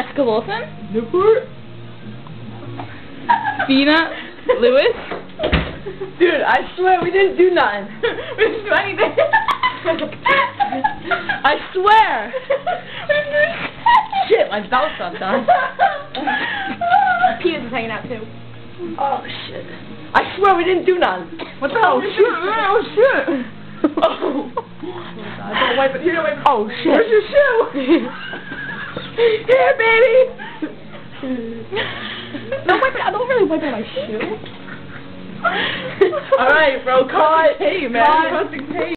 Jessica Wilson, Newport? Dina Lewis. Dude, I swear we didn't do nothing. we didn't do anything. I swear. we didn't do Shit, my belt's undone. Peters is hanging out too. Oh shit. I swear we didn't do nothing. What the hell? Oh, shit. Oh, shit. Oh. Don't wipe it. You don't wipe it. Oh shit. Where's your shoe? Here, baby. don't wipe it. I don't really wipe it on my shoe. All right, bro. Cut. Hey, man. Tape.